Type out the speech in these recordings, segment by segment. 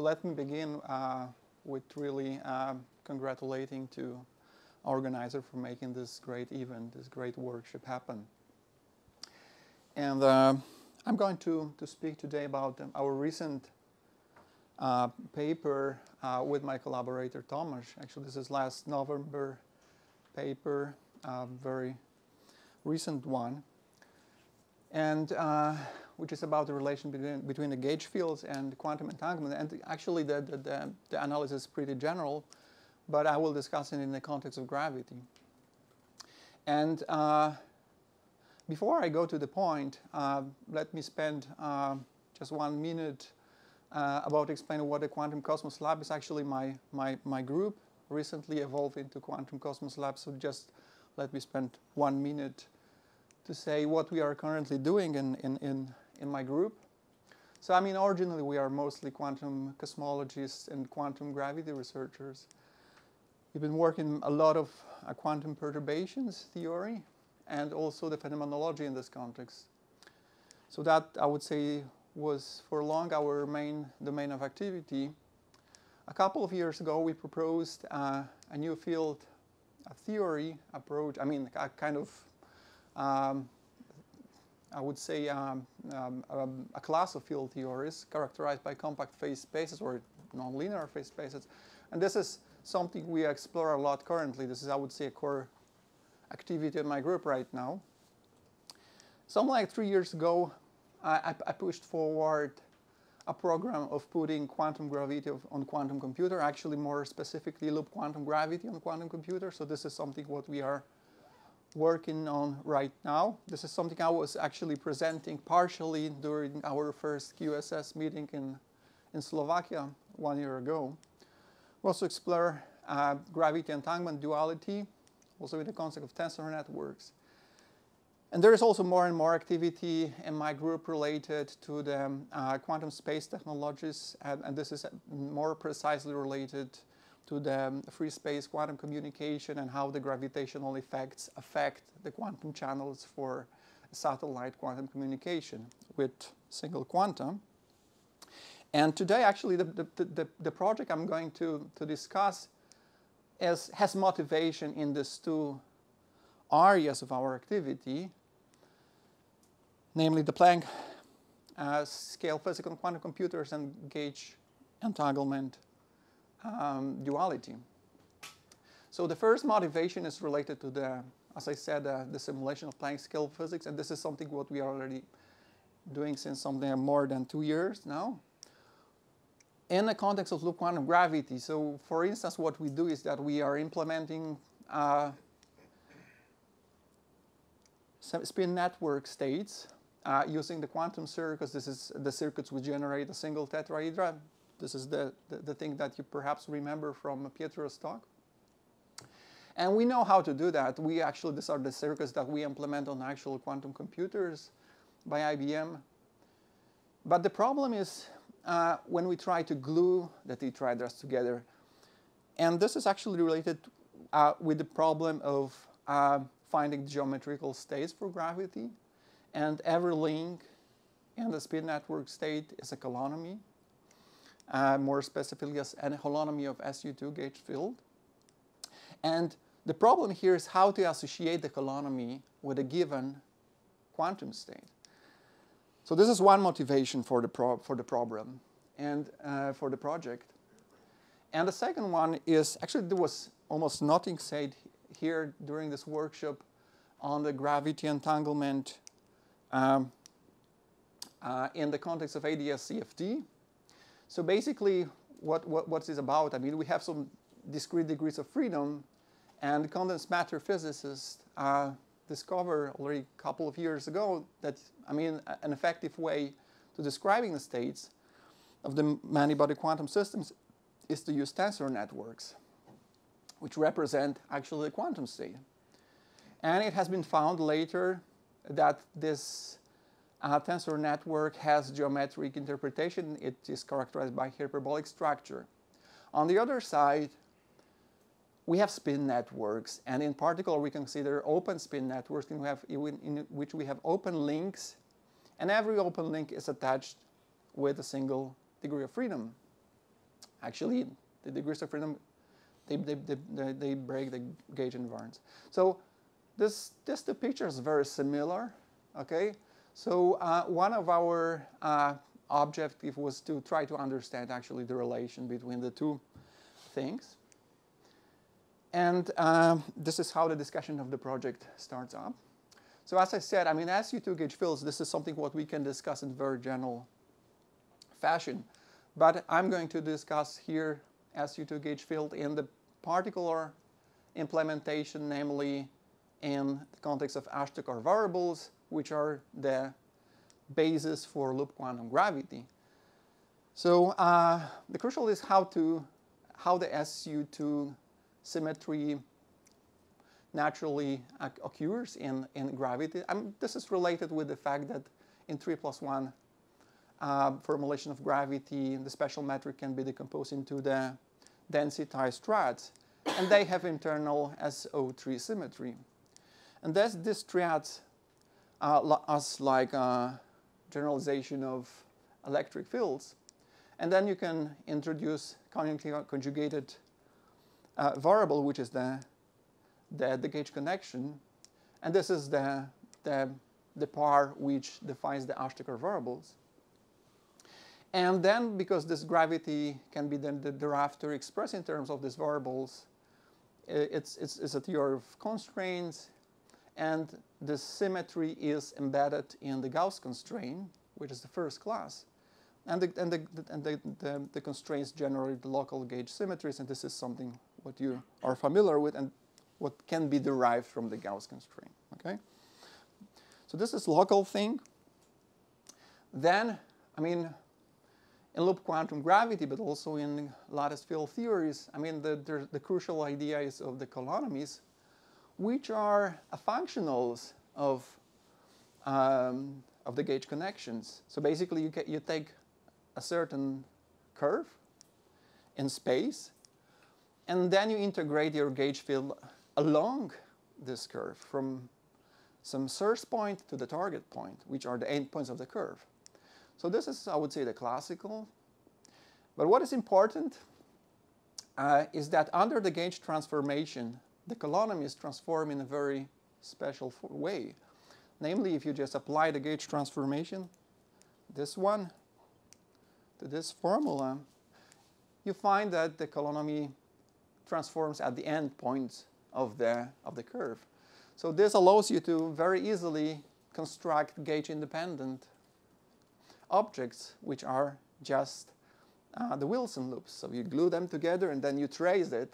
So let me begin uh, with really uh, congratulating to organizer for making this great event, this great workshop happen. And uh, I'm going to, to speak today about our recent uh, paper uh, with my collaborator Tomasz. Actually, this is last November paper, a very recent one, and uh, which is about the relation between, between the gauge fields and quantum entanglement. And actually, the, the, the, analysis is pretty general, but I will discuss it in the context of gravity. And uh, before I go to the point, uh, let me spend uh, just one minute uh, about explaining what the Quantum Cosmos Lab is. Actually, my, my, my group recently evolved into Quantum Cosmos Lab, so just let me spend one minute to say what we are currently doing in, in, in, in my group. So, I mean, originally we are mostly quantum cosmologists and quantum gravity researchers. We've been working a lot of uh, quantum perturbations theory, and also the phenomenology in this context. So that, I would say, was for long our main domain of activity. A couple of years ago, we proposed uh, a new field, a theory approach, I mean, a kind of, um, I would say, um, um, um a class of field theories characterized by compact phase spaces or nonlinear phase spaces. And this is something we explore a lot currently. This is, I would say, a core activity in my group right now. Something like three years ago, I, I pushed forward a program of putting quantum gravity on quantum computer, actually more specifically loop quantum gravity on quantum computer. So this is something what we are working on right now. This is something I was actually presenting partially during our first QISS meeting in, in Slovakia one year ago. We also explore uh, gravity entanglement duality, also with the concept of tensor networks. And there is also more and more activity in my group related to the uh, quantum space technologies, and, and, this is more precisely related to the um, free space quantum communication and how the gravitational effects affect the quantum channels for satellite quantum communication with single quantum. And today, actually, the, the, the, the project I'm going to, to discuss is, has motivation in these two areas of our activity, namely the Planck uh, scale physical quantum computers and gauge entanglement um, duality. So the first motivation is related to the, as I said, uh, the simulation of Planck scale physics, and this is something what we are already doing since something more than two years now in the context of loop quantum gravity. So for instance, what we do is that we are implementing uh, spin network states uh, using the quantum circuits. This is the circuits which generate a single tetrahedra. This is the, the, the thing that you perhaps remember from Pietro's talk. And we know how to do that. We actually, these are the circuits that we implement on actual quantum computers by IBM. But the problem is uh, when we try to glue the tetrahedras together. And this is actually related uh, with the problem of uh, finding geometrical states for gravity. And every link in the spin network state is a holonomy, uh, more specifically as a holonomy of SU2 gauge field. And the problem here is how to associate the holonomy with a given quantum state. So this is one motivation for the, for the problem and uh, for the project. And the second one is, actually there was almost nothing said here during this workshop on the gravity entanglement um, uh, in the context of ADS-CFT. So basically, what, what, what's this about? I mean, we have some discrete degrees of freedom, and condensed matter physicists uh, discovered already a couple of years ago that, I mean, an effective way to describing the states of the many-body quantum systems is to use tensor networks, which represent actually the quantum state. And it has been found later that this uh, tensor network has geometric interpretation. It is characterized by hyperbolic structure. On the other side, we have spin networks, and in particular, we consider open spin networks in, which we have open links, and every open link is attached with a single degree of freedom. Actually, the degrees of freedom, they, they, they, they break the gauge invariance. So this, this two pictures very similar, okay? So uh, one of our uh, objective was to try to understand actually the relation between the two things. And um, this is how the discussion of the project starts up. So as I said, I mean, SU2 gauge fields, this is something what we can discuss in very general fashion. But I'm going to discuss here SU2 gauge field in the particular implementation, namely in the context of Ashtekar variables, which are the basis for loop quantum gravity. So uh, the crucial is how to how the SU2 symmetry naturally occurs in, in gravity. I mean, this is related with the fact that in 3 plus 1 uh, formulation of gravity, the special metric can be decomposed into the densitized triads, and they have internal SO3 symmetry. And this, this triads uh, as like a generalization of electric fields. And then you can introduce conjugated uh, variable, which is the, the, the gauge connection. And this is the, the, the par which defines the Ashtekar variables. And then, because this gravity can be then derived expressed in terms of these variables, it's, it's, it's a theory of constraints, and the symmetry is embedded in the Gauss constraint, which is the first class. And the, and the, and the, the, the constraints generate the local gauge symmetries, and this is something what you are familiar with and what can be derived from the Gauss constraint. Okay? So this is local thing. Then, I mean, in loop quantum gravity, but also in lattice field theories, I mean, the, the crucial idea is of the holonomies, which are functionals of, um, of the gauge connections. So basically, you, you take a certain curve in space, and then you integrate your gauge field along this curve from some source point to the target point, which are the endpoints of the curve. So this is, I would say, the classical. But what is important uh, is that under the gauge transformation, the holonomy is transformed in a very special way. Namely, if you just apply the gauge transformation, this one, to this formula, you find that the holonomy transforms at the end points of the, of the curve. So this allows you to very easily construct gauge-independent objects which are just uh, the Wilson loops. So you glue them together and then you trace it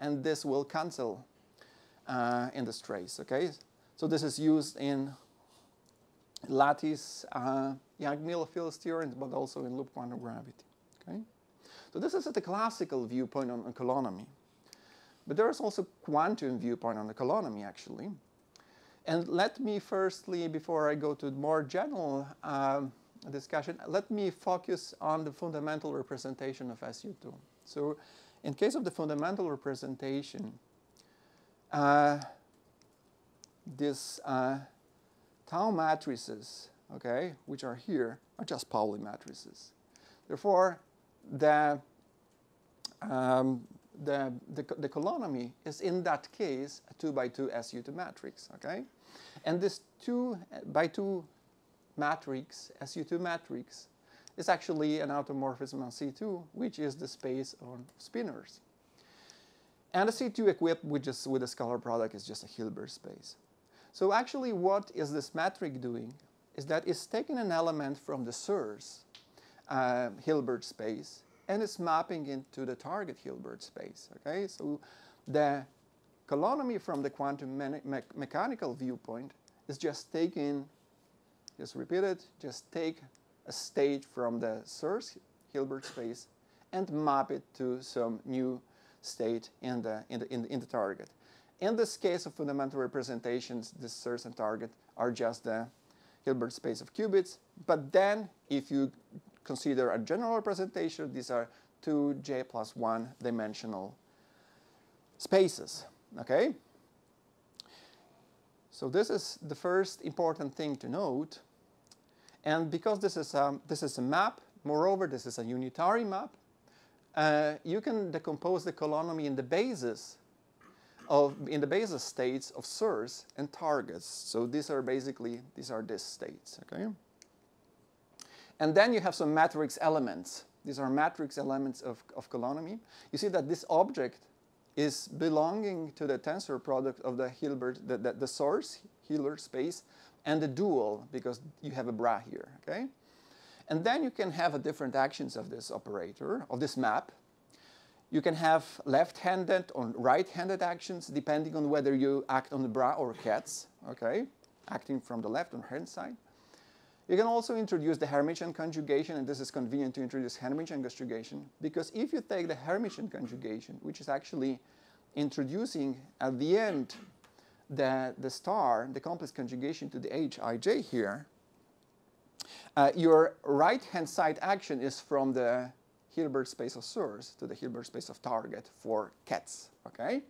and this will cancel uh, in this trace, okay? So this is used in lattice uh, Yang-Mills field theorems, but also in loop quantum gravity, okay? So this is the classical viewpoint on, on holonomy. But there is also quantum viewpoint on the holonomy, actually. And let me firstly, before I go to more general um, discussion, let me focus on the fundamental representation of SU2. So in case of the fundamental representation, these uh, tau matrices, okay, which are here, are just Pauli matrices. Therefore, the, um, the, the, the holonomy is in that case a 2 by 2 SU2 matrix, okay? And this 2 by 2 matrix, SU2 matrix, is actually an automorphism on C2, which is the space on spinors. And the C2 equipped with, just, with a scalar product is just a Hilbert space. So actually what is this metric doing is that it's taking an element from the source uh, Hilbert space and it's mapping into the target Hilbert space. Okay, so the holonomy from the quantum me me mechanical viewpoint is just taking, just repeat it, just take a state from the source Hilbert space and map it to some new state in the, in the, in the, in the target. In this case of fundamental representations, the source and target are just the Hilbert space of qubits. But then, if you consider a general representation, these are two j plus 1 dimensional spaces. Okay? So this is the first important thing to note. And because this is a, this is a map, moreover, this is a unitary map, uh, you can decompose the holonomy in the basis of in the basis states of source and targets. So these are basically these are these states. Okay. And then you have some matrix elements. These are matrix elements of, of holonomy. You see that this object is belonging to the tensor product of the Hilbert, the, the, the source, Hilbert space, and the dual, because you have a bra here, okay? And then you can have different actions of this operator, of this map. You can have left-handed or right-handed actions, depending on whether you act on the bra or kets, okay? Acting from the left or hand side. You can also introduce the Hermitian conjugation, and this is convenient to introduce Hermitian conjugation, because if you take the Hermitian conjugation, which is actually introducing at the end the, the star, the complex conjugation to the hij here, uh, your right-hand side action is from the Hilbert space of source to the Hilbert space of target for kets, okay?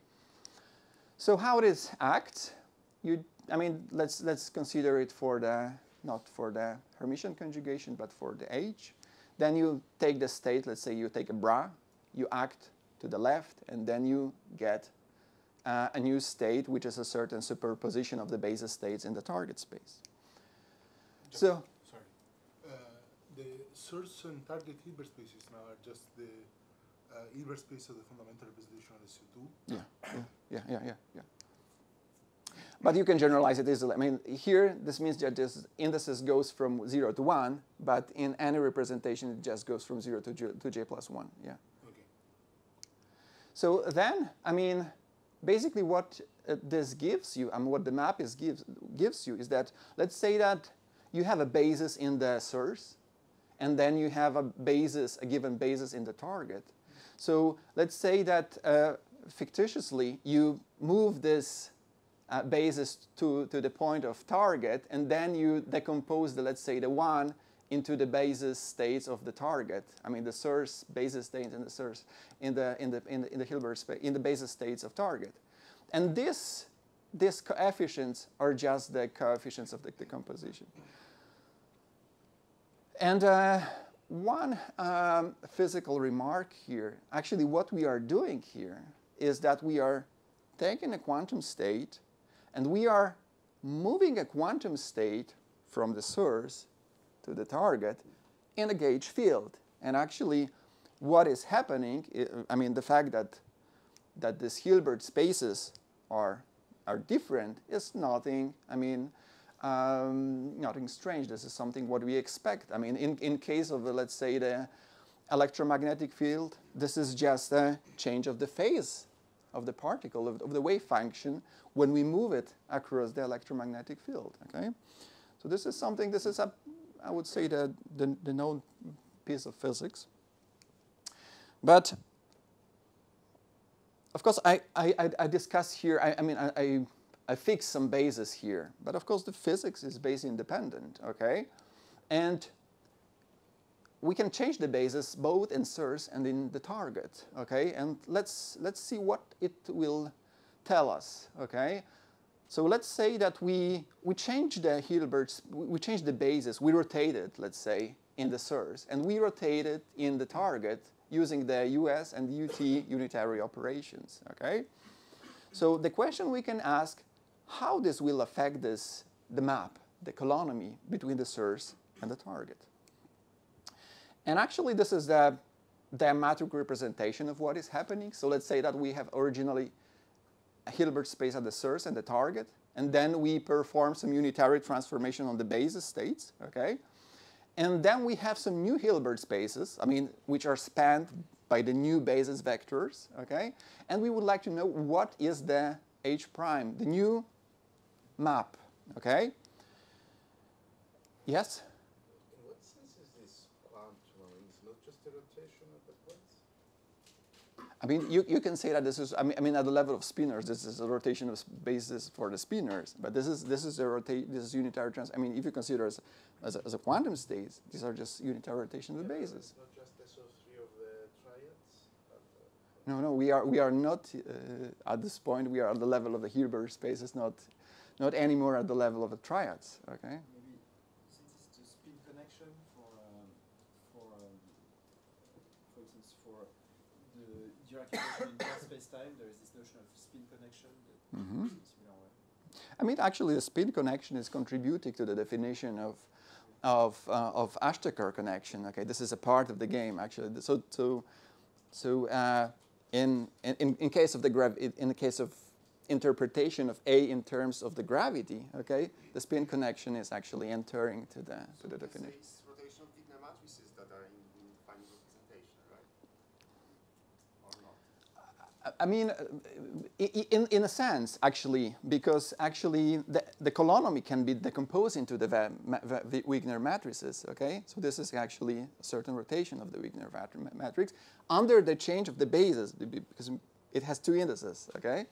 So how it is act, you, I mean, let's, let's consider it for the not for the Hermitian conjugation, but for the H. Then you take the state, let's say you take a bra, you act to the left, and then you get uh, a new state, which is a certain superposition of the basis states in the target space. So, and target Hilbert spaces now are just the uh, Hilbert space of the fundamental representation of the CO2. Yeah, yeah, yeah, yeah, yeah. But you can generalize it easily. I mean, here, this means that this indices goes from 0 to 1, but in any representation, it just goes from 0 to j, to j plus 1, yeah. Okay. So then, I mean, basically what uh, this gives you, I mean, what the map is gives, gives you is that, let's say that you have a basis in the source, and then you have a basis, a given basis in the target. So let's say that uh, fictitiously, you move this uh, basis to, to the point of target, and then you decompose the, let's say, the one into the basis states of the target. I mean, the source basis states in the source in the in the in the, in the Hilbert space in the basis states of target, and this these coefficients are just the coefficients of the decomposition. And uh, one um, physical remark here, actually, what we are doing here is that we are taking a quantum state and we are moving a quantum state from the source to the target in a gauge field. And actually, what is happening, I mean, the fact that, that these Hilbert spaces are, are different is nothing, I mean, um, nothing strange. This is something what we expect. I mean, in, in case of, uh, let's say, the electromagnetic field, this is just a change of the phase of the particle, of, of the wave function, when we move it across the electromagnetic field. Okay, so this is something. This is a, I would say, the the, the known piece of physics. But of course, I I, I discuss here. I, I mean, I, I I fix some bases here, but of course, the physics is base independent. Okay, and we can change the basis both in source and in the target, okay? And let's, let's see what it will tell us, okay? So let's say that we, we change the Hilberts, we change the basis, we rotate it, let's say, in the source, and we rotate it in the target using the US and UT unitary operations, okay? So the question we can ask, how this will affect this, the map, the holonomy between the source and the target. And actually, this is the diametric representation of what is happening. So let's say that we have originally a Hilbert space at the source and the target, and then we perform some unitary transformation on the basis states, okay? And then we have some new Hilbert spaces, I mean, which are spanned by the new basis vectors, okay? And we would like to know what is the H prime, the new map, okay? Yes? In what sense is this quantum? It's not just a rotation of the points? I mean, you, you can say that this is, I mean, I mean, at the level of spinors, this is a rotation of basis for the spinors, but this is, this is a rotate, this is unitary trans, I mean, if you consider as, as, a, as a quantum state, these are just unitary rotation of the basis. Not just SO3 of the triads? No, no, we are, we are not, uh, at this point, we are at the level of the Hilbert space. It's not, not anymore at the level of the triads, okay? Maybe since it's the spin connection for, um, for, um, for instance, for the Dirac in space-time, there is this notion of spin connection that Mhm. works in similar way. I mean, actually, the spin connection is contributing to the definition of of uh, of Ashtekar connection. Okay, this is a part of the game actually. So so so uh, in, in in case of the grav in the case of interpretation of A in terms of the gravity, okay, the spin connection is actually entering to the to the definition. This rotation Wigner matrices that are in, in final representation, right? Or not? I mean, uh, in, in a sense, actually, because actually the, the holonomy can be decomposed into the va- ma- va- vi- Wigner matrices, okay? So this is actually a certain rotation of the Wigner matrix under the change of the bases be- be- because it has two indices, okay?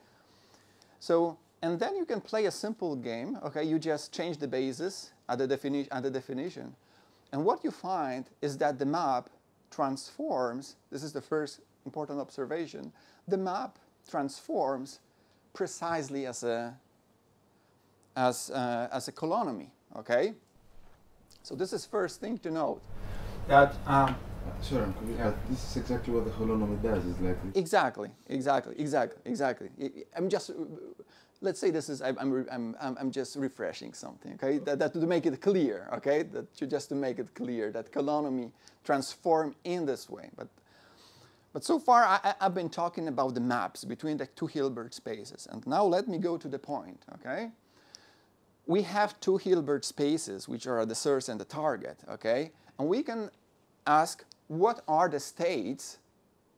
So, and then you can play a simple game, okay? You just change the basis at the, defini- at the definition. And what you find is that the map transforms, this is the first important observation, the map transforms precisely as a, as, uh, as a holonomy, okay? So this is first thing to note. That, um, Sorry, Yeah. this is exactly what the holonomy does. It's like Exactly, exactly, exactly, exactly. I'm just, let's say this is, I'm, I'm, I'm, I'm just refreshing something, okay? That, that to make it clear, okay? That you, just to make it clear that holonomy transform in this way. But, but so far, I, I've been talking about the maps between the two Hilbert spaces. And now let me go to the point, okay? we have two Hilbert spaces, which are the source and the target, okay? And we can ask what are the states,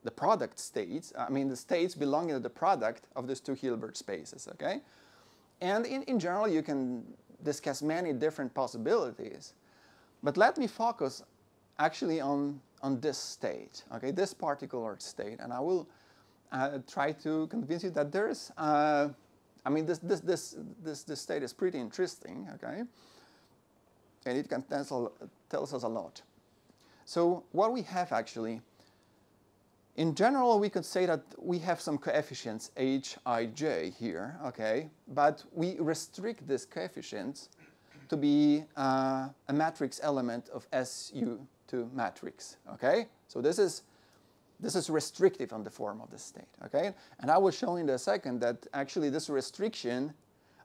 the product states, I mean the states belonging to the product of these two Hilbert spaces, okay? And in, in general, you can discuss many different possibilities. But let me focus actually on, on this state, okay, this particular state, and I will uh, try to convince you that there is, uh, I mean, this, this, this, this, this state is pretty interesting, okay, and it can tell, tells us a lot. So what we have actually, in general, we could say that we have some coefficients h, i, j here, okay, but we restrict these coefficients to be uh, a matrix element of SU2 matrix, okay? So this is, this is restrictive on the form of the state, okay? And I will show in a second that actually this restriction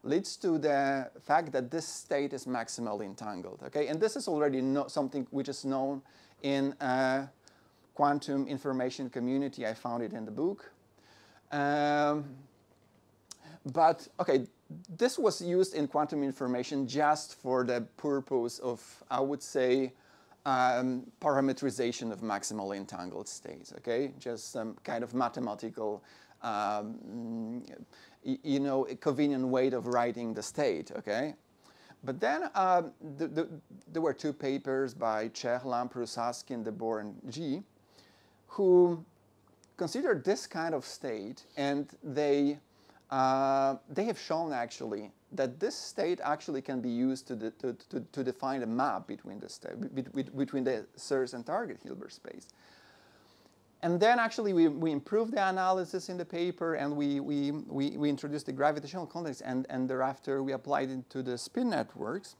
leads to the fact that this state is maximally entangled, okay? And this is already no, something which is known in quantum information community. I found it in the book. Um, but okay, this was used in quantum information just for the purpose of, I would say, um, parametrization of maximally entangled states. Okay, just some kind of mathematical, um, you know, convenient way of writing the state. Okay. But then um, the, the, there were two papers by Cherlin, Prusaskin, De Boer, and Ge, who considered this kind of state, and they uh, they have shown actually that this state actually can be used to, de- to, to, to define a map between the sta- be- be- between the source and target Hilbert space. And then actually we, we improved the analysis in the paper and we, we, we, we introduced the gravitational context and, and thereafter we applied it to the spin networks.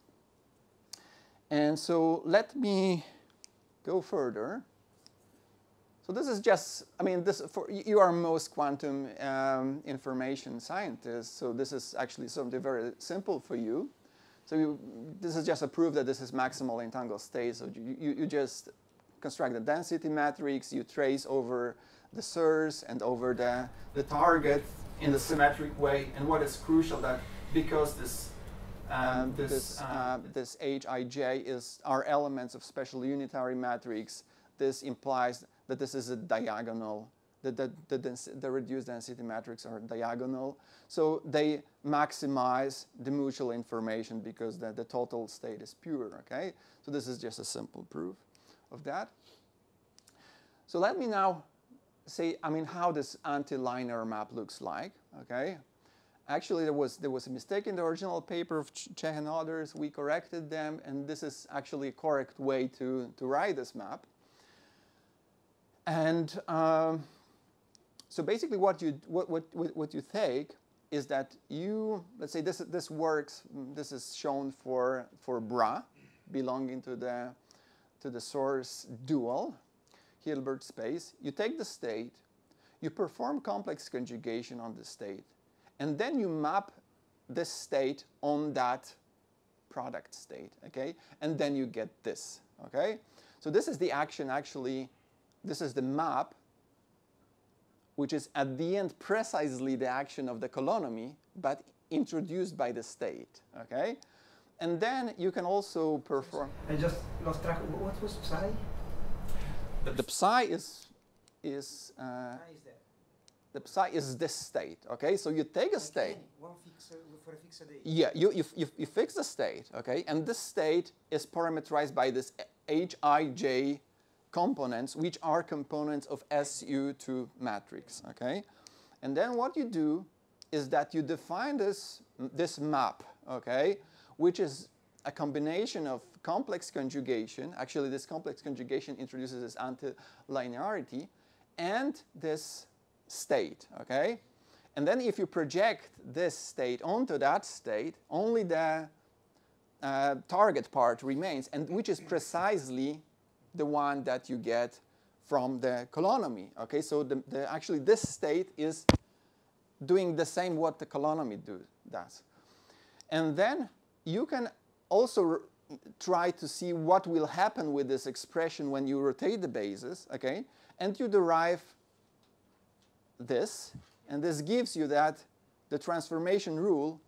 And so let me go further. So this is just, I mean, this for you are most quantum um, information scientists, so this is actually something very simple for you. So you, this is just a proof that this is maximal entangled state. So you, you, you just construct the density matrix, you trace over the source and over the, the target in the symmetric way. And what is crucial that because this um, this uh, this Hij is are elements of special unitary matrix, this implies that this is a diagonal. The, the, the, the reduced density matrix are diagonal. So they maximize the mutual information because the, the total state is pure, okay? So this is just a simple proof of that. So let me now say, I mean, how this anti-linear map looks like, okay? Actually, there was, there was a mistake in the original paper of Ch- Czech and others. We corrected them, and this is actually a correct way to, to write this map. And um, so basically what you, what, what, what you take is that you, let's say this, this works, this is shown for, for bra belonging to the, to the source dual. Hilbert space, you take the state, you perform complex conjugation on the state, and then you map this state on that product state, okay? And then you get this, okay? So this is the action actually, this is the map, which is at the end precisely the action of the holonomy, but introduced by the state, okay? And then you can also perform, I just lost track. Wh- What was psi? the psi is, is uh, Psi is the psi is this state, okay? So you take a state, One fix uh, for a fixed date. Yeah, you, you, you, you fix the state, okay? And this state is parameterized by this Hij components, which are components of SU2 matrix, okay? And then what you do is that you define this, this map, okay? Which is a combination of complex conjugation. Actually, this complex conjugation introduces this antilinearity and this state, okay? And then if you project this state onto that state, only the uh, target part remains, and which is precisely the one that you get from the holonomy. Okay, so the, the, actually this state is doing the same what the holonomy do, does. And then you can also try to see what will happen with this expression when you rotate the bases, okay? And you derive this, and this gives you that the transformation rule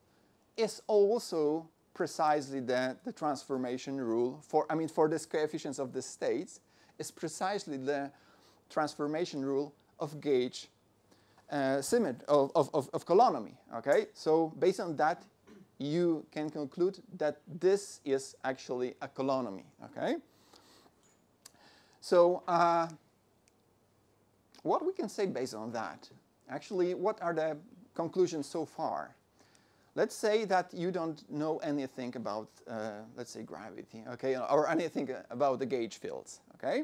is also precisely the, the transformation rule for, I mean, for these coefficients of the states, is precisely the transformation rule of gauge uh, symmet- of, of, of, of holonomy, okay? So based on that, you can conclude that this is actually a holonomy, okay? So uh, what we can say based on that? Actually, what are the conclusions so far? Let's say that you don't know anything about, uh, let's say, gravity, okay, or anything about the gauge fields, okay?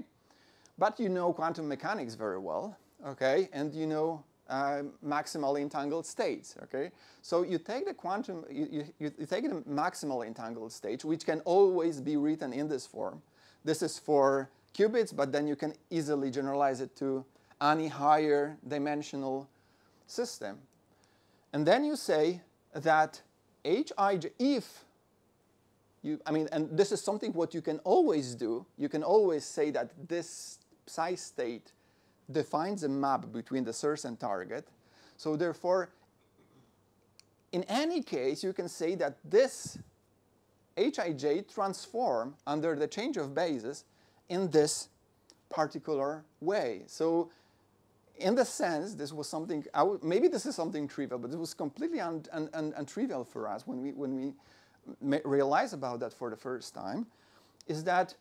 But you know quantum mechanics very well, okay, and you know uh, maximally entangled states, okay? So you take the quantum, you, you, you take the maximally entangled state, which can always be written in this form. This is for qubits, but then you can easily generalize it to any higher dimensional system. And then you say that Hij, if you, I mean, and this is something what you can always do. You can always say that this psi state defines a map between the source and target. So therefore, in any case, you can say that this Hij transform under the change of basis in this particular way. So in the sense, this was something, maybe this is something trivial, but it was completely un, un, un, untrivial for us when we, when we realized about that for the first time, is that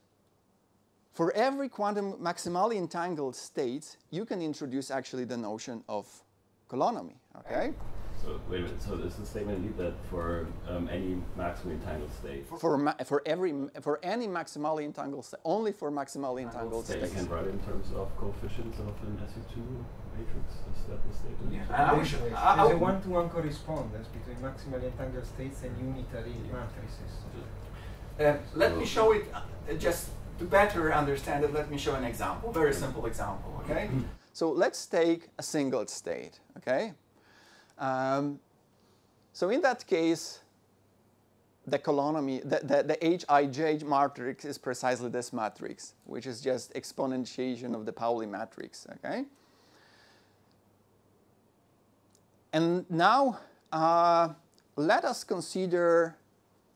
for every quantum maximally entangled state, you can introduce actually the notion of holonomy, okay? So wait a minute. So is the statement indeed that for um, any maximally entangled state, For, ma- for, every, for any maximally entangled state, only for maximally entangled state you states. can write in terms of coefficients of an SU2 matrix? Is that the statement? Yeah, I there's, wish- there's I- I a one-to-one correspondence between maximally entangled states and unitary matrices. Uh, let me show it uh, just to better understand it. Let me show an example, very simple example. Okay. so let's take a single state. Okay. Um, so in that case, the holonomy, the, the, the Hij matrix is precisely this matrix, which is just exponentiation of the Pauli matrix. Okay. And now uh, let us consider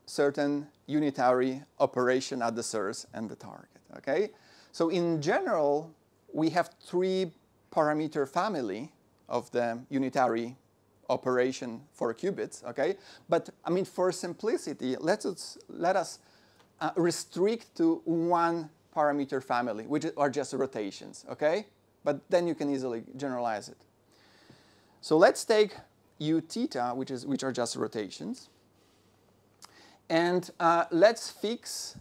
certain unitary operation at the source and the target. Okay, so in general, we have three parameter family of the unitary operation for qubits. Okay, but I mean for simplicity, let us let us uh, restrict to one parameter family, which are just rotations. Okay, but then you can easily generalize it. So let's take u theta, which is which are just rotations. And uh, let's fix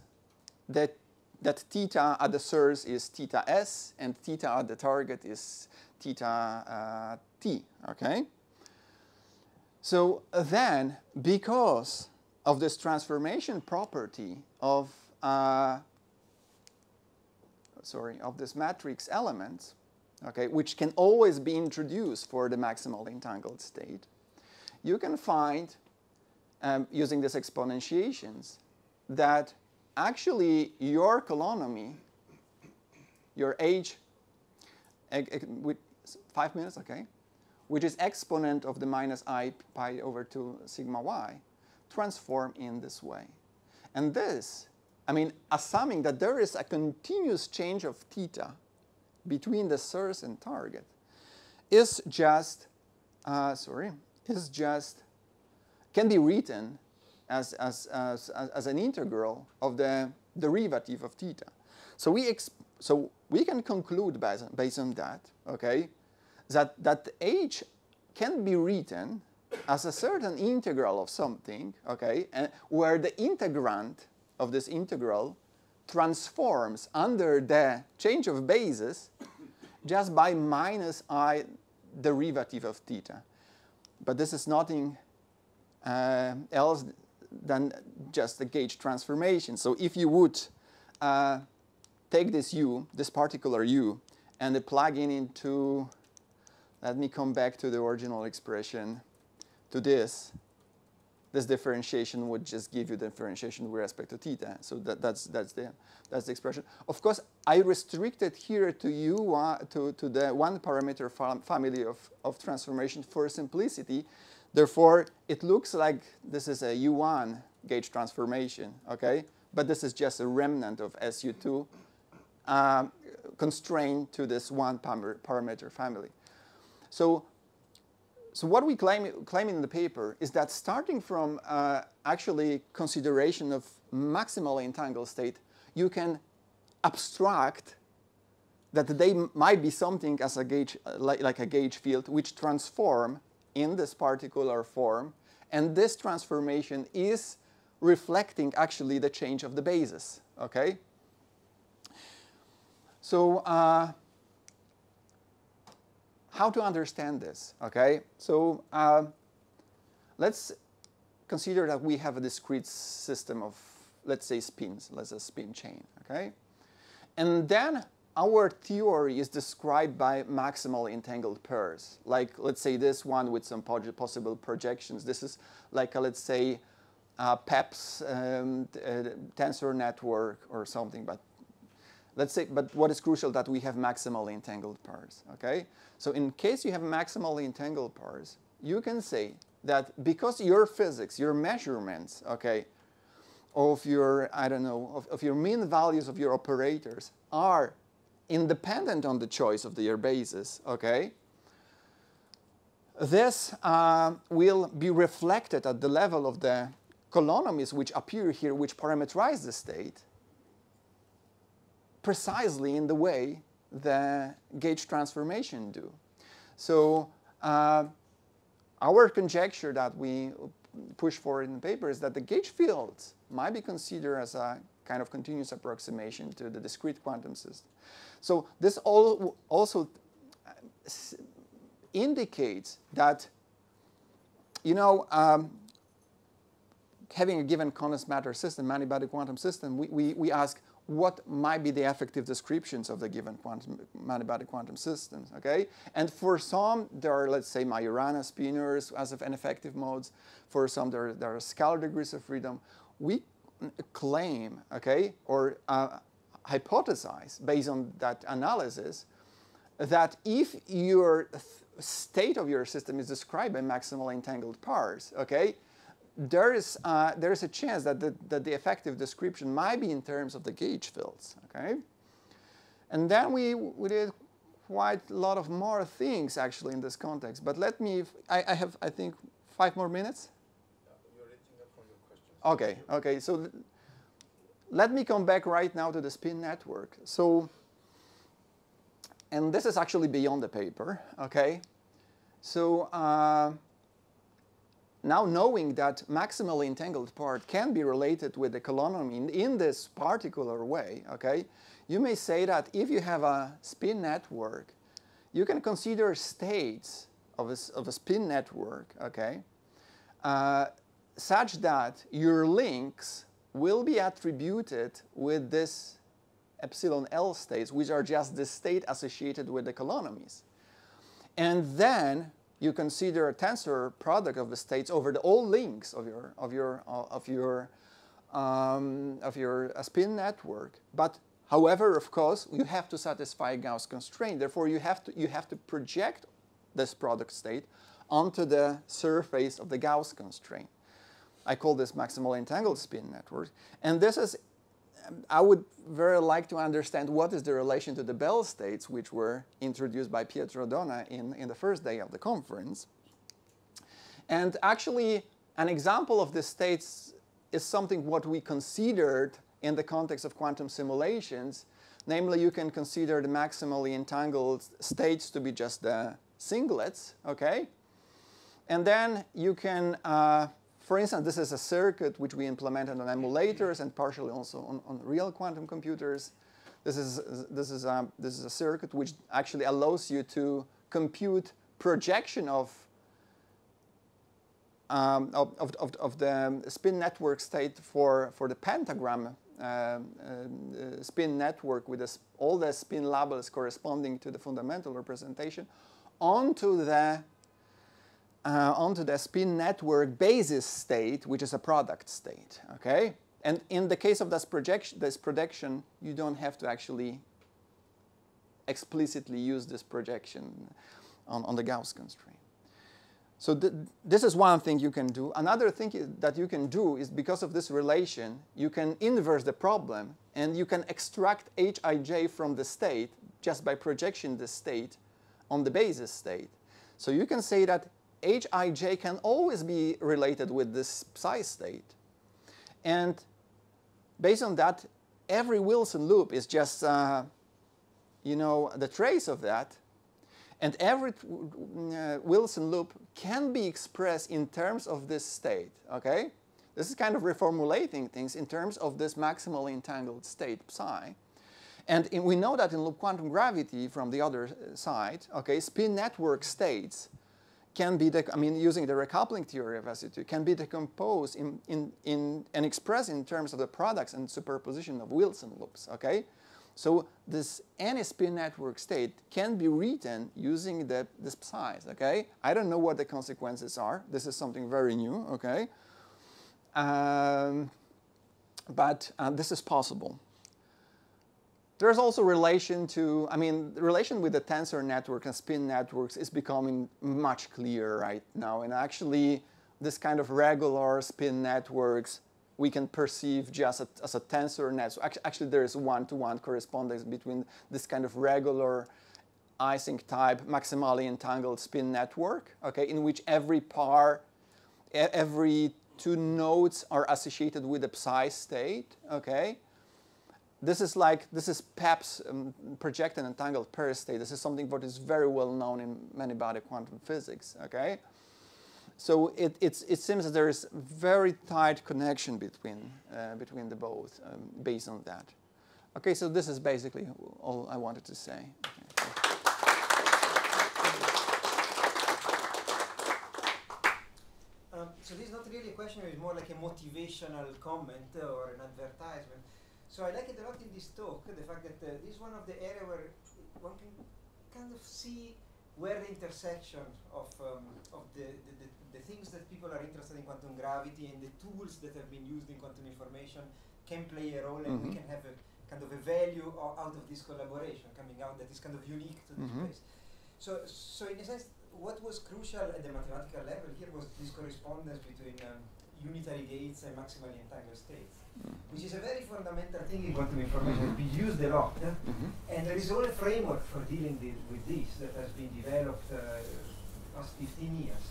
that, that theta at the source is theta s and theta at the target is theta uh, t, okay? So then, because of this transformation property of, uh, sorry, of this matrix element, okay, which can always be introduced for the maximally entangled state, you can find, um, using these exponentiations, that actually your holonomy, your age, with five minutes, okay, which is exponent of the minus i pi over 2 sigma y, transform in this way. And this, I mean, assuming that there is a continuous change of theta between the source and target, is just, uh, sorry, is just, can be written as, as, as, as an integral of the derivative of theta. So we, so we can conclude based on, based on that, okay, that, that h can be written as a certain integral of something, okay, and where the integrand of this integral transforms under the change of basis just by minus i derivative of theta. But this is nothing uh, else than just a gauge transformation. So if you would uh, take this u, this particular u, and plug in into, let me come back to the original expression, to this, this differentiation would just give you the differentiation with respect to theta. So that, that's, that's, the, that's the expression. Of course, I restricted here to u uh, to, to the one parameter fam family of, of transformation for simplicity. Therefore, it looks like this is a u1 gauge transformation, okay? But this is just a remnant of SU2 um, constrained to this one parameter family. So so what we claim, claim in the paper is that starting from uh, actually consideration of maximally entangled state, you can abstract that they might be something as a gauge, like, like a gauge field, which transform in this particular form. And this transformation is reflecting actually the change of the basis, okay? So uh, how to understand this, okay? So uh, let's consider that we have a discrete system of, let's say, spins, let's say spin chain, okay? And then our theory is described by maximally entangled pairs. Like, let's say this one with some possible projections. This is like, a, let's say, PEPS um, uh, tensor network or something, but let's say, but what is crucial that we have maximally entangled pairs, okay? So in case you have maximally entangled pairs, you can say that because your physics, your measurements, okay, of your, I don't know, of, of your mean values of your operators are independent on the choice of their basis, okay, this uh, will be reflected at the level of the holonomies which appear here, which parameterize the state, precisely in the way the gauge transformation do. So uh, our conjecture that we push forward in the paper is that the gauge fields might be considered as a kind of continuous approximation to the discrete quantum system. So this all also uh, indicates that, you know, um, having a given condensed matter system, many-body quantum system, we, we, we ask what might be the effective descriptions of the given quantum, many-body quantum systems, okay? And for some, there are, let's say, Majorana spinors as of ineffective modes. For some, there, there are scalar degrees of freedom. We claim, okay, or uh, hypothesize based on that analysis that if your state of your system is described by maximally entangled pairs, okay, there is, uh, there is a chance that the, that the effective description might be in terms of the gauge fields, okay? And then we, we did quite a lot of more things actually in this context. But let me, I, I have, I think, five more minutes. You're up from your Okay, okay. So let me come back right now to the spin network. So, and this is actually beyond the paper, okay? So, uh, now knowing that maximally entangled part can be related with the holonomy in, in this particular way, okay, you may say that if you have a spin network, you can consider states of a, of a spin network, okay, uh, such that your links will be attributed with this epsilon L states, which are just the state associated with the holonomies. And then you consider a tensor product of the states over the all links of your of your of your um, of your uh, spin network. But however, of course, you have to satisfy Gauss constraint. Therefore, you have to you have to project this product state onto the surface of the Gauss constraint. I call this maximal entangled spin network. And this is, I would very like to understand what is the relation to the Bell states, which were introduced by Pietro Donà in, in the first day of the conference. And actually, an example of the states is something what we considered in the context of quantum simulations. Namely, you can consider the maximally entangled states to be just the singlets, okay? And then you can uh, for instance, this is a circuit which we implemented on emulators and partially also on, on real quantum computers. This is, this, is a, this is a circuit which actually allows you to compute projection of, um, of, of, of, the spin network state for, for the pentagram uh, uh, spin network with all the spin labels corresponding to the fundamental representation onto the uh, onto the spin network basis state, which is a product state, okay? And in the case of this projection, this projection, you don't have to actually explicitly use this projection on, on the Gauss constraint. So th this is one thing you can do. Another thing that you can do is because of this relation, you can inverse the problem and you can extract Hij from the state just by projection the state on the basis state. So you can say that Hij can always be related with this psi state. And based on that, every Wilson loop is just, uh, you know, the trace of that. And every uh, Wilson loop can be expressed in terms of this state, okay? This is kind of reformulating things in terms of this maximally entangled state, psi. And in, we know that in loop quantum gravity from the other side, okay, spin network states can be, I mean, using the recoupling theory of SU2, can be decomposed in, in, in, and expressed in terms of the products and superposition of Wilson loops, okay? So this spin network state can be written using the, this size, okay? I don't know what the consequences are. This is something very new, okay? Um, but uh, this is possible. There's also relation to, I mean, relation with the tensor network and spin networks is becoming much clearer right now. And actually, this kind of regular spin networks we can perceive just as a tensor net. actually, there is one-to-one -one correspondence between this kind of regular Ising type maximally entangled spin network, okay, in which every par, every two nodes are associated with a psi state, okay? This is like, this is PEPS um, projected entangled pair state. This is something that is very well known in many-body quantum physics, okay? So it, it seems that there is very tight connection between, uh, between the both um, based on that. Okay, so this is basically all I wanted to say. Okay. Um, so this is not really a question, it's more like a motivational comment or an advertisement. So I like it a lot in this talk, the fact that uh, this is one of the areas where one can kind of see where the intersection of, um, of the, the, the, the, things that people are interested in quantum gravity and the tools that have been used in quantum information can play a role and mm -hmm. we mm-hmm. can have a kind of a value out of this collaboration coming out that is kind of unique to this mm -hmm. place. So, so in a sense, what was crucial at the mathematical level here was this correspondence between um, unitary gates and maximally entangled states which is a very fundamental thing in quantum information. It's used a lot. Mm -hmm. And there is all a framework for dealing with this that has been developed uh, last 15 years.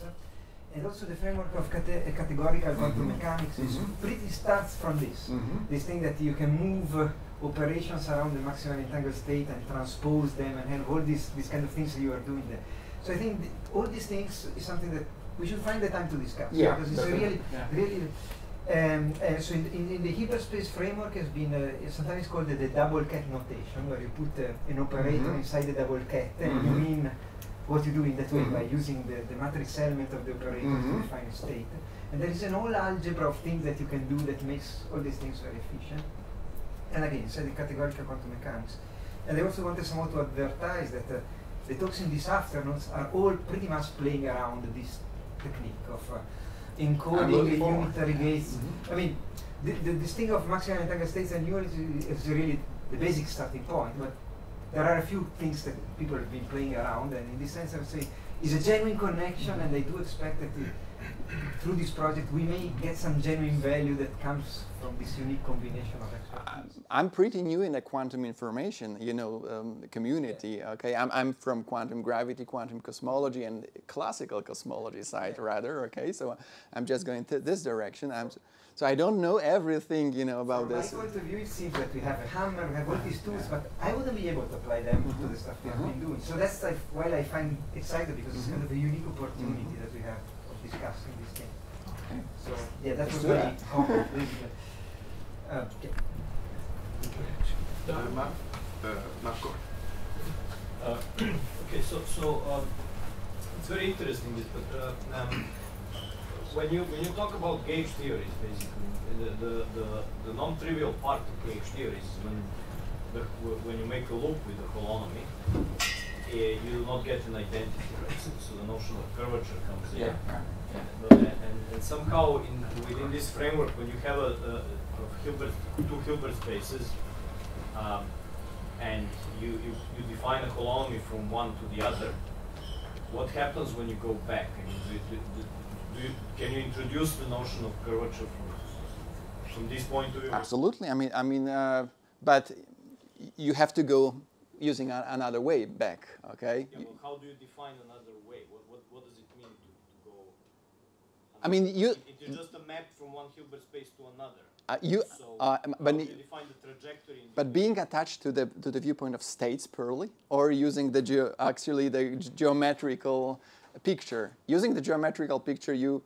And also the framework of cate categorical quantum mm -hmm. mechanics is mm-hmm. pretty starts from this. Mm-hmm. This thing that you can move uh, operations around the maximally entangled state and transpose them and have all these, these kind of things that you are doing there. So I think all these things is something that we should find the time to discuss. Yeah, because it's really, yeah. really um, uh, so in, in, in, the hyperspace framework has been uh, sometimes called the, the, double ket notation, where you put uh, an operator mm -hmm. inside the double ket and mm -hmm. you mm-hmm. mean what you do in that way mm -hmm. by using the, the matrix element of the operator to mm-hmm. define a state. And there is an whole algebra of things that you can do that makes all these things very efficient. and again, inside the categorical quantum mechanics. And I also wanted somehow to advertise that uh, the talks in this afternoon are all pretty much playing around this technique of uh, encoding forward. unitary gates. I mean, the, the, this thing of maximum entangled states and units is, is really the basic starting point, but there are a few things that people have been playing around, and in this sense, I would say it's a genuine connection, and I do expect that it, through this project we may get some genuine value that comes from this unique combination of expertise. I'm pretty new in the quantum information, you know, um, community. Okay, I'm, I'm from quantum gravity, quantum cosmology, and classical cosmology side rather. Okay, so I'm just mm-hmm. going to this direction. I'm, so I don't know everything, you know, about From this. my point of view, it seems that we have a hammer, we have all these tools, but I wouldn't be able to apply them to the mm-hmm. stuff we have mm-hmm. been doing. So that's like why I find excited because it's kind of a unique opportunity that we have discussing this thing. Okay. So yeah, that Let's was very that. humble. basically. Uh, okay. Uh, Mark? Uh, Marco. Uh, okay, so so um, it's very interesting, this, but uh, um, when you when you talk about gauge theories, basically, the the, the, the non-trivial part of gauge theories is when the, w- when you make a loop with the holonomy, uh, you do not get an identity, right? So, so the notion of curvature comes in. But, uh, and, and somehow in within this framework, when you have a, a, of Hilbert, two Hilbert spaces, um, and you, you, you define a holonomy from one to the other, what happens when you go back? I mean, do, do, do, do you, can you introduce the notion of curvature from, from this point of view? Absolutely. I mean, I mean, uh, but you have to go using a, another way back. Okay. Yeah, well, how do you define another way? What, what, what does it mean to, to go? I mean, you- It, it is just a map from one Hilbert space to another. Uh, you, So uh, but you define the trajectory? In But being attached to the to the viewpoint of states purely, or using the geo, actually the ge- geometrical picture. Using the geometrical picture, you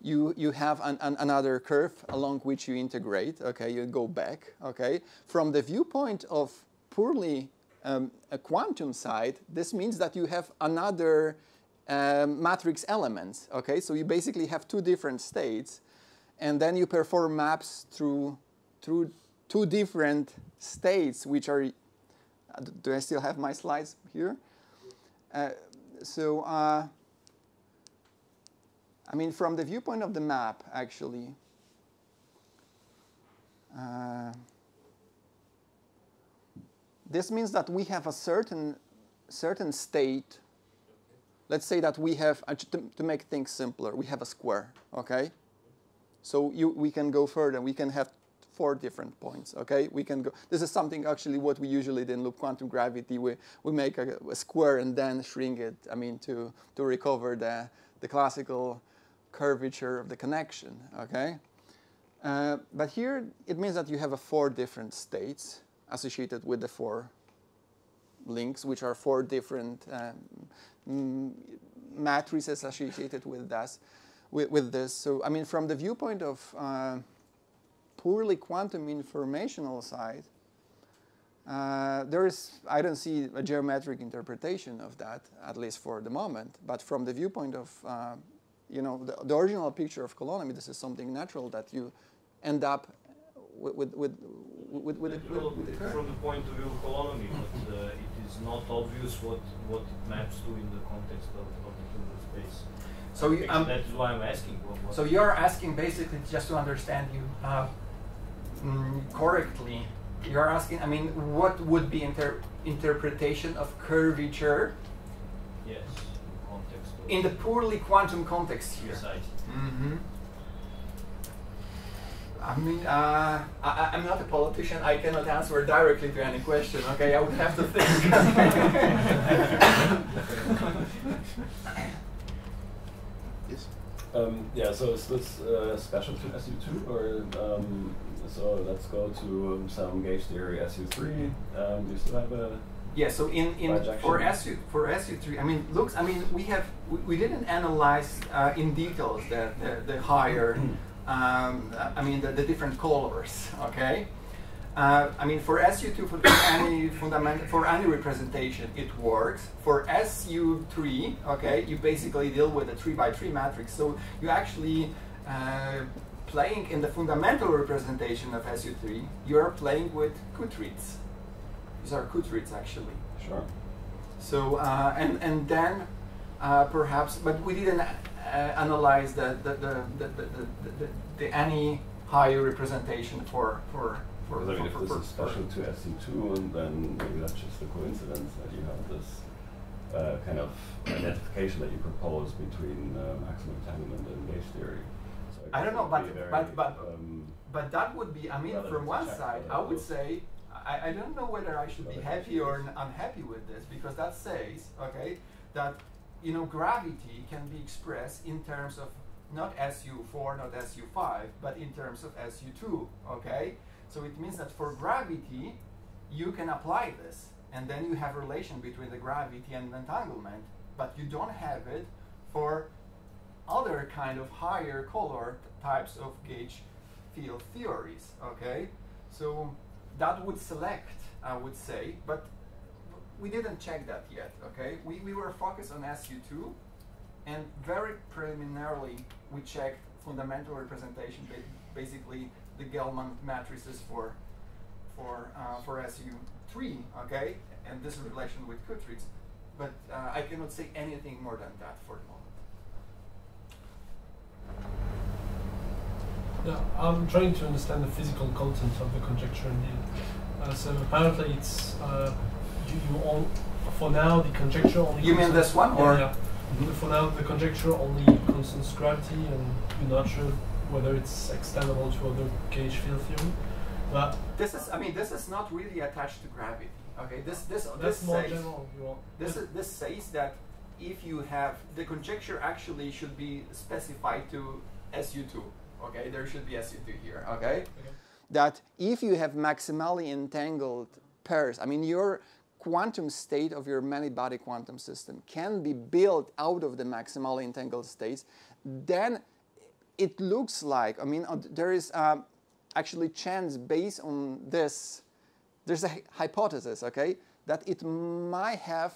you you have an, an, another curve along which you integrate. Okay, you go back. Okay, from the viewpoint of purely um, a quantum side, this means that you have another um, matrix elements. Okay, so you basically have two different states, and then you perform maps through through two different states, which are. Do I still have my slides here? Uh, so, uh, I mean, from the viewpoint of the map, actually, uh, this means that we have a certain certain state. Let's say that we have, uh, to, make things simpler, we have a square, okay? So you, we can go further. We can have four different points. Okay, we can go. This is something actually what we usually do in loop quantum gravity. We we make a, a square and then shrink it. I mean to to recover the the classical curvature of the connection. Okay, uh, but here it means that you have a four different states associated with the four links, which are four different um, matrices associated with this. With, with this, so I mean, from the viewpoint of uh, purely quantum informational side, uh, there is I don't see a geometric interpretation of that, at least for the moment. But from the viewpoint of uh, you know the, the original picture of holonomy, this is something natural that you end up with with with with, with, with, Well, with the from the point of view of holonomy, but uh, it is not obvious what, what it maps to in the context of, of the Hilbert space. So you, um, that is why I'm asking. What, what So you're asking basically just to understand you uh, mm, correctly. You're asking, I mean, what would be inter- interpretation of curvature yes, context in the purely quantum context here? precise. Mm-hmm. I mean, uh, I, I- I'm not a politician. I cannot answer directly to any question. Okay, I would have to think. Yes. Um, yeah, so is this uh, special to SU2 or um, so let's go to um, some gauge theory SU3. Um, do you still have a Yeah, so in, in for SU for SU3, I mean, looks, I mean, we have we, we didn't analyze uh, in details the the, the higher, um, I mean, the, the different colors. Okay, uh, I mean, for SU2 for any fundamental for any representation, it works. For SU3, okay, you basically deal with a three by three matrix, so you actually uh, playing in the fundamental representation of SU3, you are playing with qutrits. These are qutrits actually. Sure. So uh, and and then uh, perhaps, but we didn't analyze the the the, the, the, the, the, the any higher representation for for for. Because I mean, if this is special to SU2, and then maybe that's just a coincidence that you have this uh, kind of identification that you propose between uh, maximum entanglement and gauge theory. So I don't know, but- but- but- um, But that would be, I mean, from one side, I would say, I, I don't know whether I should be happy or n- unhappy with this because that says, okay, that, you know, gravity can be expressed in terms of not SU4, not SU5, but in terms of SU2, okay? So it means that for gravity, you can apply this, and then you have relation between the gravity and entanglement, but you don't have it for other kind of higher color types of gauge field theories. Okay, so that would select, I would say, but we didn't check that yet. Okay, we, we were focused on SU2, and very preliminarily we checked fundamental representation, ba- basically the Gell-Mann matrices for for uh, for SU3. Okay, and this relation with qutrits, but uh, I cannot say anything more than that for the moment. Yeah, I'm trying to understand the physical content of the conjecture indeed. Uh, so apparently it's uh, you, you all, for now the conjecture only. You mean concerns- this one, or- yeah. For now the conjecture only concerns gravity, and you're not sure whether it's extendable to other gauge field theory. But This is, I mean, this is not really attached to gravity. Okay, this this that's this more says general. You this is, this says that if you have the conjecture actually should be specified to SU2. Okay, there should be SU2 here. Okay, that if you have maximally entangled pairs, I mean, your quantum state of your many body quantum system can be built out of the maximally entangled states, then it looks like, I mean, uh, there is um, actually chance based on this, there's a hypothesis, okay, that it might have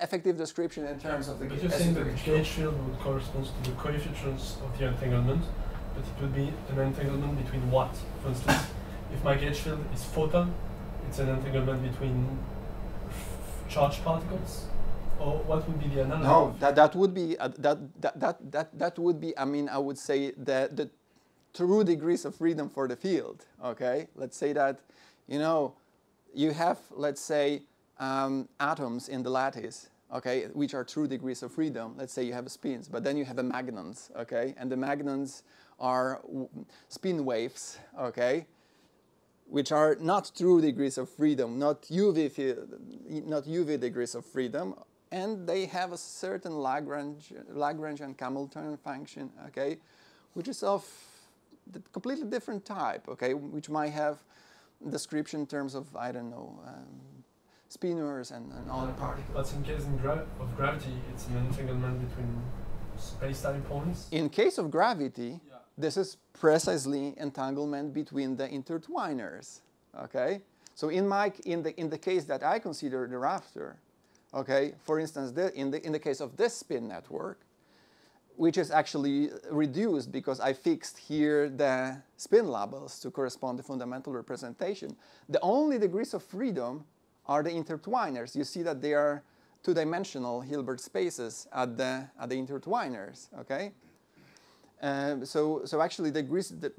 effective description in terms of the But you're saying that the SU3. gauge field would correspond to the coefficients of the entanglement, but it would be an entanglement between what? For instance, if my gauge field is photon, it's an entanglement between charged particles, or what would be the analogy? No, that, that would be uh, that, that, that, that, that would be I mean I would say that the true degrees of freedom for the field. Okay, let's say that you know you have let's say um, atoms in the lattice. Okay, which are true degrees of freedom. Let's say you have spins, but then you have the magnons. Okay, and the magnons are spin waves. Okay, which are not true degrees of freedom, not UV, not UV degrees of freedom, and they have a certain Lagrange, Lagrange and Hamilton function, okay, which is of the completely different type, okay, which might have description in terms of I don't know um, spinors and, and other particles. But in case in gra- of gravity, it's an entanglement between space-time points. In case of gravity, Yeah. This is precisely entanglement between the intertwiners. Okay, so in my in the in the case that I consider the rafter, okay, for instance, the, in the in the case of this spin network, which is actually reduced because I fixed here the spin labels to correspond to fundamental representation. The only degrees of freedom are the intertwiners. You see that they are two-dimensional Hilbert spaces at the at the intertwiners. Okay. Um, so, so actually, the, degrees, the,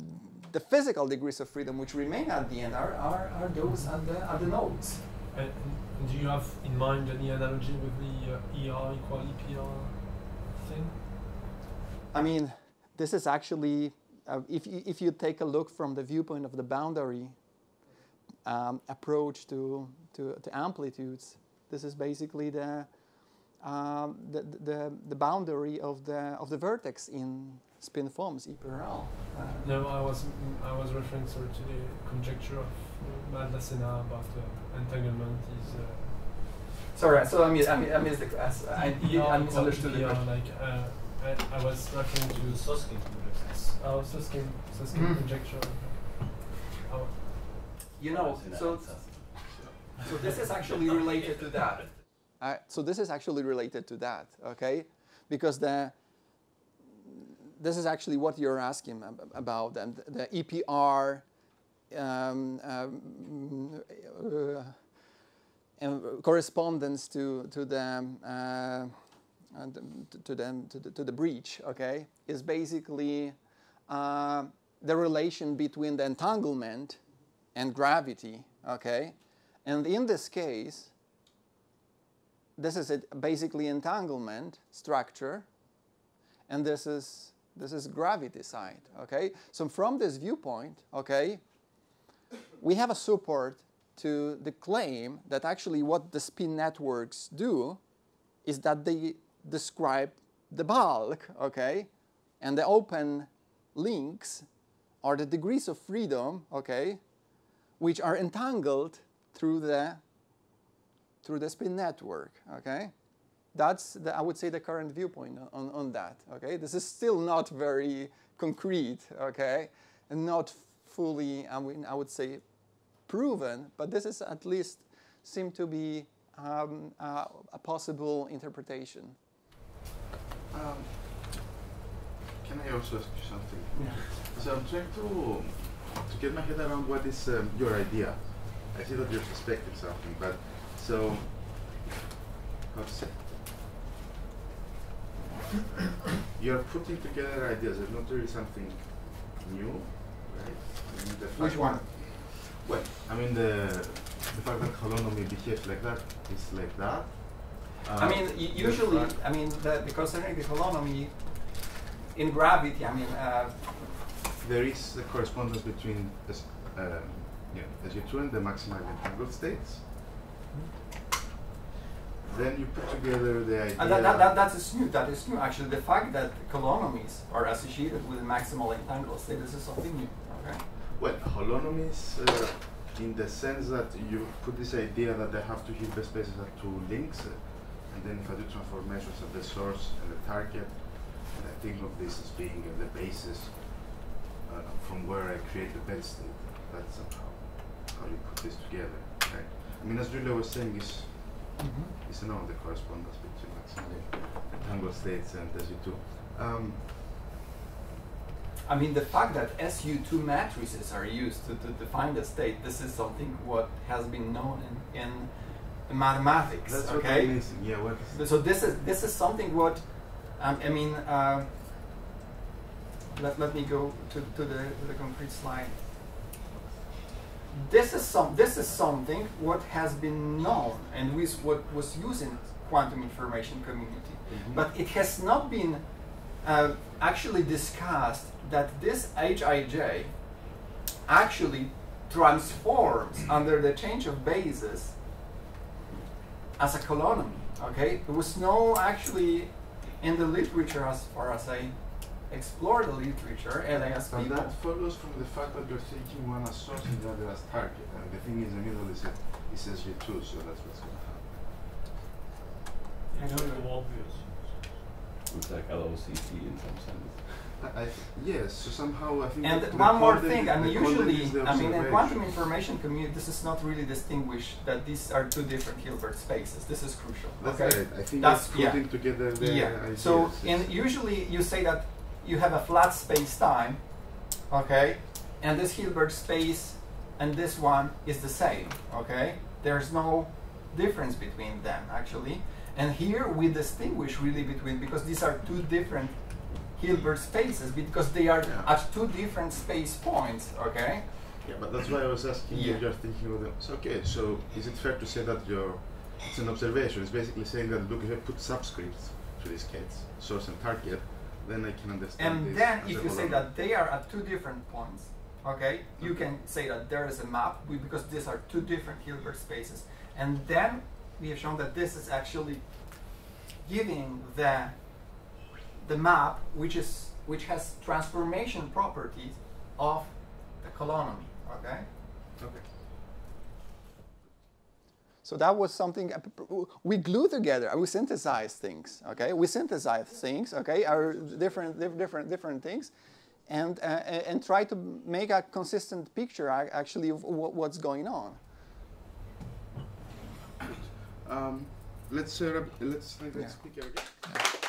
the physical degrees of freedom which remain at the end are, are, are those at the, at the nodes. And, and do you have in mind any analogy with the uh, ER equal EPR thing? I mean, this is actually, uh, if, you, if you take a look from the viewpoint of the boundary um, approach to, to, to amplitudes, this is basically the, um, the, the, the boundary of the, of the vertex in spin foams, E per L. Uh, No, I was I was referring sorry, to the conjecture of uh, Maldacena about the entanglement is. Uh, sorry. So I mean, I mean, I missed the class. I, I misunderstood the EPR, question. Like uh, I, I was referring to Susskind Oh, Susskind Susskind Mhm. conjecture. Oh, You know, so so this is actually related to that. Uh, so this is actually related to that, okay? Because the this is actually what you're asking about, and the EPR um, um, uh, correspondence to to the uh, to them to the, to the breach. Okay, is basically uh, the relation between the entanglement and gravity. Okay, and in this case, this is a basically entanglement structure, and this is this is gravity side. Okay, so from this viewpoint, okay, we have a support to the claim that actually what the spin networks do is that they describe the bulk, okay, and the open links are the degrees of freedom, okay, which are entangled through the through the spin network, okay? That's, the, I would say, the current viewpoint on, on that, okay? This is still not very concrete, okay? And not fully, I, mean, I would say, proven, but this is at least seem to be um, uh, a possible interpretation. Um, can I also ask you something? Yeah. So I'm trying to to get my head around what is um, your idea. I see that you're suspecting something, but so how to say? You're putting together ideas. It's not really something new, right? I mean, Which one? Well, I mean the the fact that holonomy behaves like that is like that. I mean, Uh, usually, I mean, the, the concerning the holonomy in gravity, I mean, uh, there is a correspondence between this, uh, yeah, SU2 and the maximally entangled states. Then you put together the idea. and that, that, that, that is new. That is new. Actually, the fact that holonomies are associated with maximal entangled state, this is something new. Okay. Well, holonomies, uh, in the sense that you put this idea that they have to hit the spaces at two links, uh, and then if I do transformations at the source and the target, and I think of this as being uh, the basis uh, from where I create the Bell state. That's somehow how you put this together. Right? I mean, as Julia was saying, is Mm-hmm. is known the correspondence between maximally entangled states and SU2. Um, I mean, the fact that SU2 matrices are used to, to define the state, this is something what has been known in, in mathematics. that's okay. Yeah, what So this is this is something what um, I mean. Uh, let, let me go to, to the to the concrete slide. This is some this is something what has been known and with what was used in quantum information community, Mhm. but it has not been uh, actually discussed that this Hij actually transforms under the change of basis as a holonomy. Okay, there was no actually in the literature as far as I explored the literature and I asked But people. that follows from the fact that you're taking one as source and the other as target. And the thing in the middle is, a, is SU2, so that's what's going to happen. I don't know. obvious. It's like LOCC in some sense. I, I, yes, so somehow I think. And that the one more thing, I mean, the content usually, the I mean, in quantum information community, this is not really distinguished that these are two different Hilbert spaces. This is crucial. That's okay? right. I think That's- that's yeah. putting together the yeah. ideas. So, yes. in usually you say that you have a flat space time, okay, and this Hilbert space and this one is the same, okay. There's no difference between them actually, and here we distinguish really between because these are two different Hilbert spaces because they are Yeah. at two different space points, okay. Yeah, but that's why I was asking Yeah. if you're thinking of them. So, okay, so is it fair to say that you're, it's an observation? It's basically saying that, look, if I put subscripts to these kets, source and target, then I can understand And then if you say that they are at two different points, okay, you can say that there is a map because these are two different Hilbert spaces. And then we have shown that this is actually giving the the map which is which has transformation properties of the holonomy, okay? Okay. So that was something we glue together. We synthesize things. Okay, we synthesize things. Okay, our different, different, different things, and uh, and try to make a consistent picture actually of what's going on. Um, let's uh, let's let Yeah. the speaker again.